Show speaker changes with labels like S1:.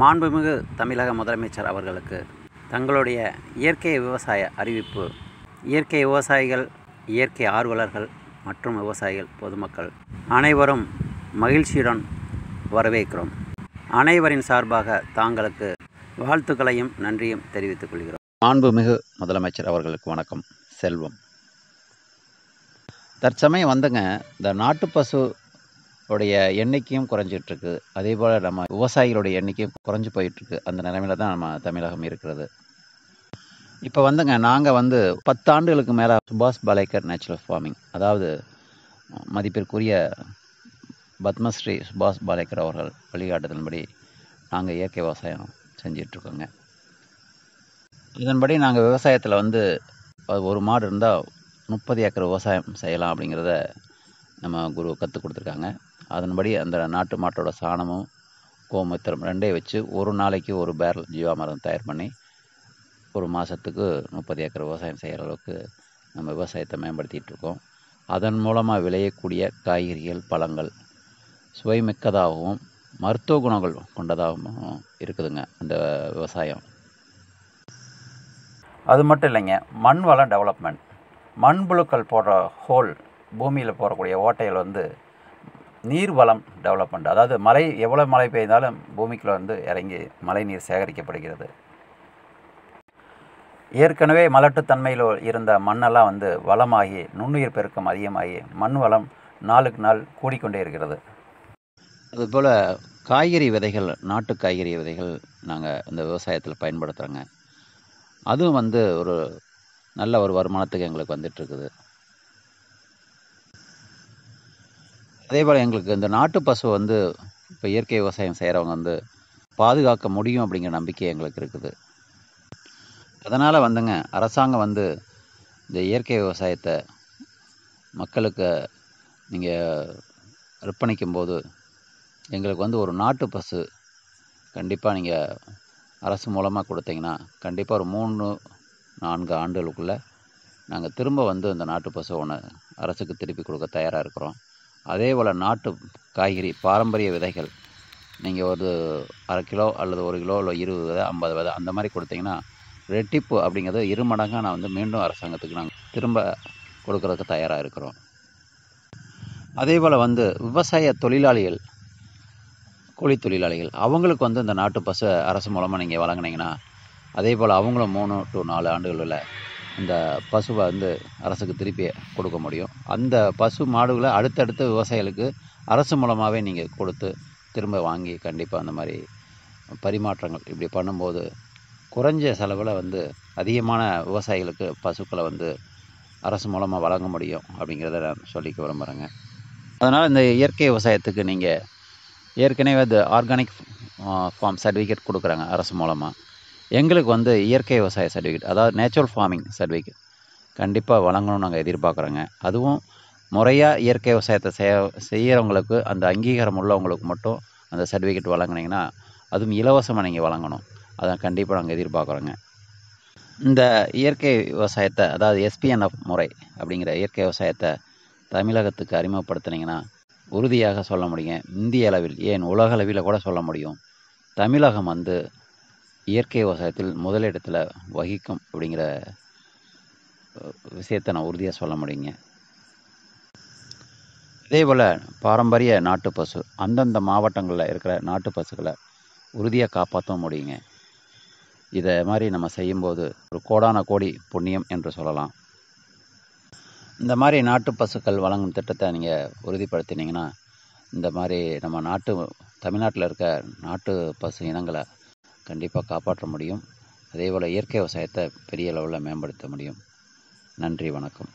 S1: மாண்புமிகு தமிழக முதலமைச்சர் அவர்களுக்கு தங்களுடைய இயற்கை விவசாய அறிவிப்பு. இயற்கை விவசாயிகள் இயற்கை ஆர்வலர்கள் மற்றும் விவசாயிகள் பொதுமக்கள் அனைவரும் மகிழ்ச்சியுடன் வரவேற்கிறோம். அனைவரின் சார்பாக தாங்களுக்கு வாழ்த்துக்களையும் நன்றியும் தெரிவித்துக் கொள்கிறோம். மாண்புமிகு முதலமைச்சர் அவர்களுக்கு வணக்கம். செல்வம். தற்சமயம் வந்துங்க இந்த நாட்டு பசு உடைய எண்ணிக்கையும் குறைஞ்சிட்ருக்கு. அதே போல் நம்ம விவசாயிகளுடைய எண்ணிக்கையும் குறைஞ்சி போயிட்டுருக்கு அந்த நிலைமையில தான் நம்ம தமிழகம் இருக்கிறது. இப்போ வந்துங்க நாங்கள் வந்து பத்தாண்டுகளுக்கு மேலே சுபாஷ் பாலேக்கர் நேச்சுரல் ஃபார்மிங் அதாவது மதிப்பிற்குரிய பத்மஸ்ரீ சுபாஷ் பாலேக்கர் அவர்கள் வழிகாட்டுதலின்படி நாங்கள் இயற்கை விவசாயம் செஞ்சிட்ருக்கோங்க. இதன்படி நாங்கள் விவசாயத்தில் வந்து ஒரு மாடு இருந்தால் முப்பது ஏக்கர் விவசாயம் செய்யலாம் அப்படிங்கிறத நம்ம குரு கற்றுக் கொடுத்துருக்காங்க. அதன்படி அந்த நாட்டு மாட்டோட சாணமும் கோமுத்திரம் ரெண்டே வச்சு ஒரு நாளைக்கு ஒரு பேரல் ஜீவாமரம் தயார் பண்ணி ஒரு மாதத்துக்கு முப்பது ஏக்கர் விவசாயம் செய்கிற அளவுக்கு நம்ம விவசாயத்தை மேம்படுத்திகிட்டு இருக்கோம். அதன் மூலமாக விளையக்கூடிய காய்கறிகள் பழங்கள் சுவைமிக்கதாகவும் மருத்துவ குணங்கள் கொண்டதாகவும் இருக்குதுங்க அந்த விவசாயம். அது மட்டும் இல்லைங்க மண் வளம் டெவலப்மெண்ட் மண்புழுக்கள் போடுற ஹோல் பூமியில் போடக்கூடிய ஓட்டைகள் வந்து நீர் வளம் டெவலப்மெண்ட் அதாவது மழை எவ்வளோ மழை பெய்தாலும் பூமிக்குள்ளே வந்து இறங்கி மழை நீர் சேகரிக்கப்படுகிறது. ஏற்கனவே மலட்டுத்தன்மையில் இருந்த மண்ணெல்லாம் வந்து வளமாகி நுண்ணுயிர் பெருக்கம் அதிகமாகி மண் வளம் நாளுக்கு நாள் கூடிக்கொண்டே இருக்கிறது. அதுபோல் காய்கறி விதைகள் நாட்டு காய்கறி விதைகள் நாங்கள் இந்த விவசாயத்தில் பயன்படுத்துகிறோங்க அதுவும் வந்து ஒரு நல்ல ஒரு வருமானத்துக்கு எங்களுக்கு வந்துட்டுருக்குது அதே போல் எங்களுக்கு இந்த நாட்டு பசு வந்து இப்போ இயற்கை விவசாயம் செய்கிறவங்க வந்து பாதுகாக்க முடியும் அப்படிங்கிற நம்பிக்கை எங்களுக்கு இருக்குது. அதனால் வந்துங்க அரசாங்கம் வந்து இந்த இயற்கை விவசாயத்தை மக்களுக்கு நீங்கள் அர்ப்பணிக்கும் போது எங்களுக்கு வந்து ஒரு நாட்டு பசு கண்டிப்பாக நீங்கள் அரசு மூலமாக கொடுத்தீங்கன்னா கண்டிப்பாக ஒரு மூணு நான்கு ஆண்டுகளுக்குள்ளே நாங்கள் திரும்ப வந்து அந்த நாட்டு பசு ஒன்று அரசுக்கு திருப்பி கொடுக்க தயாராக இருக்கிறோம். அதே போல் நாட்டு காய்கறி பாரம்பரிய விதைகள். நீங்கள் ஒரு அரை கிலோ அல்லது ஒரு கிலோ இல்லை இருபது விதை ஐம்பது விதை அந்த மாதிரி கொடுத்தீங்கன்னா ரெட்டிப்பு அப்படிங்கிறது இரு மடங்காக நான் வந்து மீண்டும் அரசாங்கத்துக்கு நாங்கள் திரும்ப கொடுக்கறதுக்கு தயாராக இருக்கிறோம். அதே போல் வந்து விவசாய தொழிலாளிகள் கூலி தொழிலாளிகள் அவங்களுக்கு வந்து இந்த நாட்டு பசு அரசு மூலமாக நீங்கள் வழங்கினீங்கன்னா அதே போல் அவங்களும் மூணு டு நாலு ஆண்டுகளில் இந்த பசுவை வந்து அரசுக்கு திருப்பி கொடுக்க முடியும். அந்த பசு மாடுகளை அடுத்தடுத்த விவசாயிகளுக்கு அரசு மூலமாகவே நீங்கள் கொடுத்து திரும்ப வாங்கி கண்டிப்பாக அந்த மாதிரி பரிமாற்றங்கள் இப்படி பண்ணும்போது குறைஞ்ச செலவில் வந்து அதிகமான விவசாயிகளுக்கு பசுக்களை வந்து அரசு மூலமாக வழங்க முடியும் அப்படிங்கிறத நான் சொல்லிக்க விரும்புகிறேங்க அதனால் இந்த இயற்கை விவசாயத்துக்கு நீங்கள் ஏற்கனவே அது ஆர்கானிக் ஃபார்ம் சர்டிஃபிகேட் கொடுக்குறாங்க அரசு மூலமாக எங்களுக்கு வந்து இயற்கை விவசாய சர்டிஃபிகேட் அதாவது நேச்சுரல் ஃபார்மிங் சர்டிஃபிகேட் கண்டிப்பாக வழங்கணும்னு நாங்கள் எதிர்பார்க்குறோங்க. அதுவும் முறையாக இயற்கை விவசாயத்தை செய்ய செய்கிறவங்களுக்கு அந்த அங்கீகாரம் உள்ளவங்களுக்கு மட்டும் அந்த சர்டிஃபிகேட் வழங்கினீங்கன்னா அதுவும் இலவசமாக நீங்கள் வழங்கணும். அதை கண்டிப்பாக நாங்கள் எதிர்பார்க்குறோங்க. இந்த இயற்கை விவசாயத்தை அதாவது எஸ்பிஎன்எஃப் முறை அப்படிங்கிற இயற்கை விவசாயத்தை தமிழகத்துக்கு அறிமுகப்படுத்துனீங்கன்னா உறுதியாக சொல்ல முடியும் இந்திய அளவில் ஏன் உலக அளவில் கூட சொல்ல முடியும். தமிழகம் வந்து இயற்கை விவசாயத்தில் முதலிடத்தில் வகிக்கும் அப்படிங்கிற விஷயத்தை நான் உறுதியாக சொல்ல முடியுங்க. அதே போல் பாரம்பரிய நாட்டு பசு அந்தந்த மாவட்டங்களில் இருக்கிற நாட்டு பசுக்களை உறுதியாக காப்பாற்ற முடியுங்க. இதை மாதிரி நம்ம செய்யும்போது ஒரு கோடான கோடி புண்ணியம் என்று சொல்லலாம். இந்த மாதிரி நாட்டு பசுக்கள் வழங்கும் திட்டத்தை நீங்கள் உறுதிப்படுத்தினீங்கன்னா இந்த மாதிரி நம்ம நாட்டு தமிழ்நாட்டில் இருக்க நாட்டு பசு இனங்களை கண்டிப்பாக காப்பாற்ற முடியும். அதே போல் இயற்கை விவசாயத்தை பெரிய அளவில் மேம்படுத்த முடியும். நன்றி வணக்கம்.